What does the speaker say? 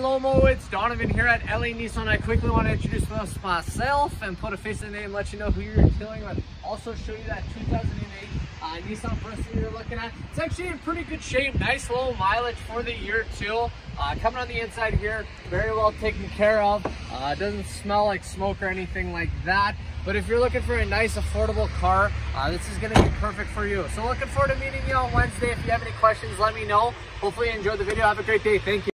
Lomo, it's Donovan here at LA Nissan. I quickly want to introduce myself and put a face in name, let you know who you're dealing with. Also show you that 2008 uh, Nissan Versa you're looking at. It's actually in pretty good shape, nice low mileage for the year too. Uh, coming on the inside here, very well taken care of. Uh, doesn't smell like smoke or anything like that. But if you're looking for a nice, affordable car, uh, this is going to be perfect for you. So looking forward to meeting you on Wednesday. If you have any questions, let me know. Hopefully you enjoyed the video. Have a great day. Thank you.